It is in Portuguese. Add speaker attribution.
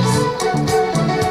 Speaker 1: mais.